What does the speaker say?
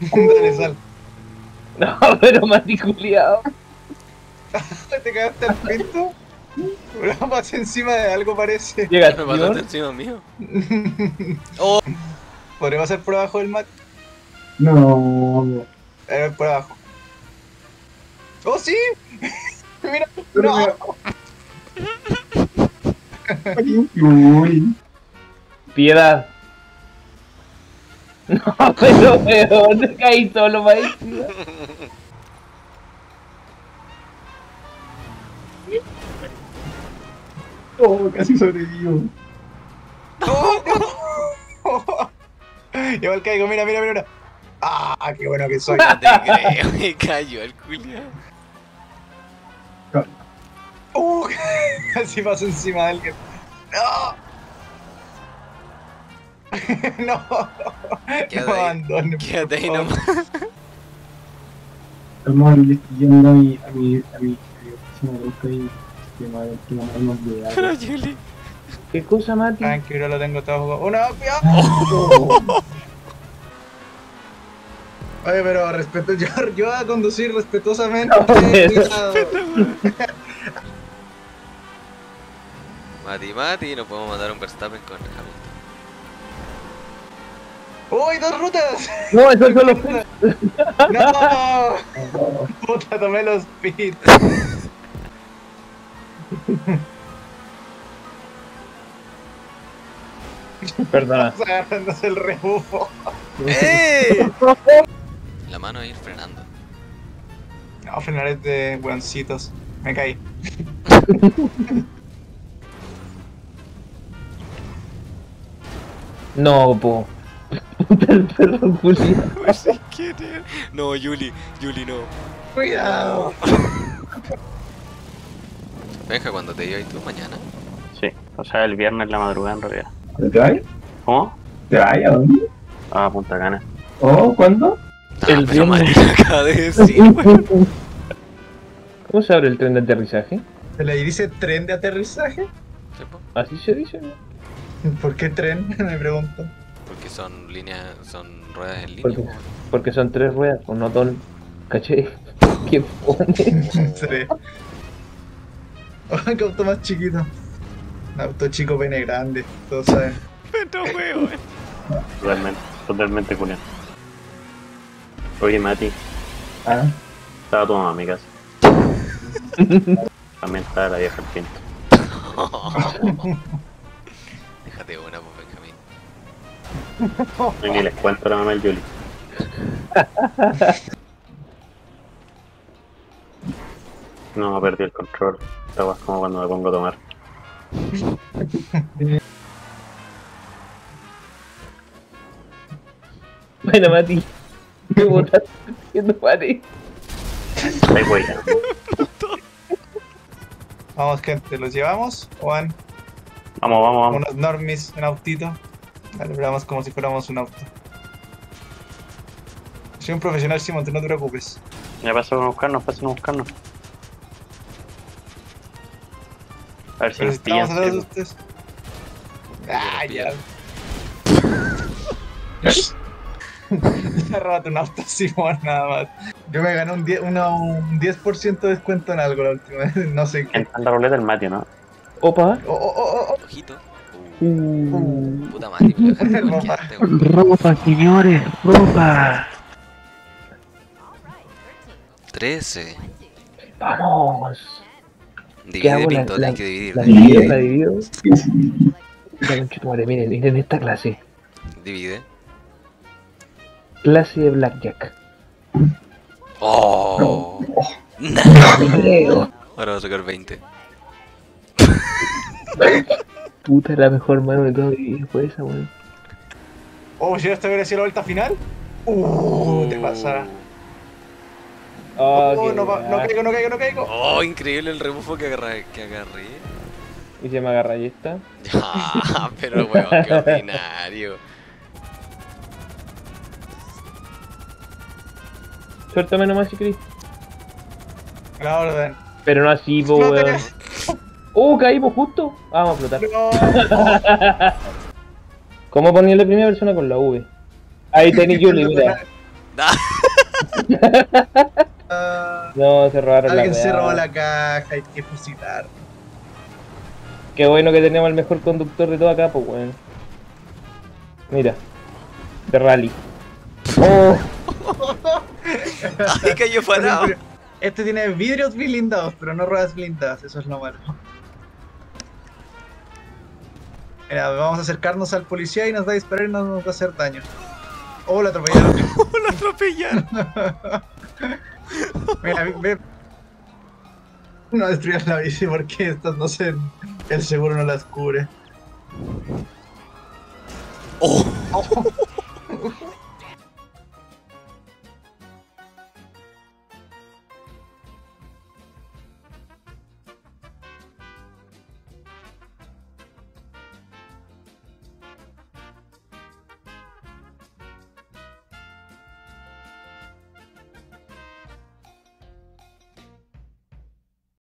Dale, sal. No, pero Mati culiao. Te cagaste al pinto. Bro, pasé encima de algo parece. Llega Me pasaste encima mío. Oh, ¿Podría pasar por abajo del mat? No. Eh, por abajo. ¡Oh, sí! Mira, no. Piedad. No, pero weón, te caí solo, maíz. Oh, casi sobrevivo. Yo igual caigo, mira, mira, mira. mira. Ah, qué bueno que soy. no te creo, me cayó el culiao. Uh, casi paso encima de alguien. No. no. Quédate no Quédate ahí nomás. Estoy yendo a mi. a mi. a mi. a mi oficina de busca y. que me que de Pero. Juli. ¿Qué cosa, Mati? Tranquilo, lo tengo todo jugado. ¡Una pia! Oye, pero respeto, yo, yo voy a conducir respetuosamente. Mati, Mati, no podemos mandar un Verstappen con Hamilton. ¡Uy, dos rutas! No, eso solo fue. ¡No! Puta, tomé los pits. Perdona. agarrándose el rebufo. ¡Eh! La mano a ir frenando. No, frenares de buencitos. Me caí. No, po. Puta el perro querer. No, Juli, Juli, no. ¡Cuidado! Venga, cuando te diga y tú mañana. Sí, o sea, el viernes en la madrugada en realidad. ¿Te trae? ¿Cómo? ¿Te trae? ¿A dónde? Ah, Punta Cana. Oh, ¿cuándo? Ah, El pero viernes. Acaba de decir. ¿Cómo se abre el tren de aterrizaje? ¿Se le dice tren de aterrizaje? Así se dice, ¿no? ¿Por qué tren? Me pregunto. Porque son líneas, son ruedas en línea. Porque, po. porque son tres ruedas, pues no don. ¿Caché? ¿Qué pone? Tren. Oh, qué auto más chiquito. Un auto chico, pene grande. Todos saben. No, weón. Totalmente, totalmente culiao. Oye, Mati, Ah, estaba tu mamá en mi casa. También estaba la vieja al pinto. Déjate una, pues. Y ni les cuento la mamá del Yuli. No, perdí el control. Estaba como cuando me pongo a tomar. Bueno, Mati. ¿Qué botaste haciendo, Mati? Ay, güey. Vamos, gente, ¿los llevamos? ¿O van Vamos, vamos, vamos. unos normis en autito? Vamos como si fuéramos un auto. Soy un profesional, Simon, tú no te preocupes. Ya pasaron a buscarnos, pasaron a buscarnos. A ver si Pero nos pillan. atrás de ustedes. Ah, ya. Ya róbate un auto, Simón, nada más. Yo me gané un 10%, una- un 10 de descuento en algo la última vez, no sé qué. En la ruleta el Matio, ¿no? Opa. Oh, oh, oh, oh, Ojito. Uh, puta madre, weón. Ropa, señores, ropa. 13. Vamos. ¿Qué Divide, hago? La, Pinto, la, hay que dividir. la divide. divido, la divido. Ya, miren, miren esta clase. Divide. Clase de Blackjack. Oh. Video. Ahora va a sacar 20. Puta, la mejor mano de todo vida fue esa, weón. oh, si esta hubiera sido la vuelta final. Uh, te pasa. Oh, Oh, no, va- no weá. caigo, no caigo, no caigo. Oh, increíble el rebufo que agarré. Que agarré. Y se me agarra y esta. Ah, pero weón, qué ordinario. Suéltame nomás si querés. La orden. Pero no así, po, No weón. tenés- Oh, caímos justo. Ah, vamos a flotar. No. ¿Cómo ponía la primera persona con la V? Ahí tenés Yuli, mira. No, se robaron alguien la se robó la caja, hay que fusilar. Qué bueno que tenemos el mejor conductor de todo acá, pues weón. Mira. De rally. Oh, Ay, cayó parado. Este tiene vidrios blindados, pero no ruedas blindadas, eso es lo malo. Mira, vamos a acercarnos al policía y nos va a disparar y no nos va a hacer daño. Oh, lo atropellaron. Lo atropellaron. Mira, ve. No destruyas la bici porque estas no se. El seguro no las cubre. Oh,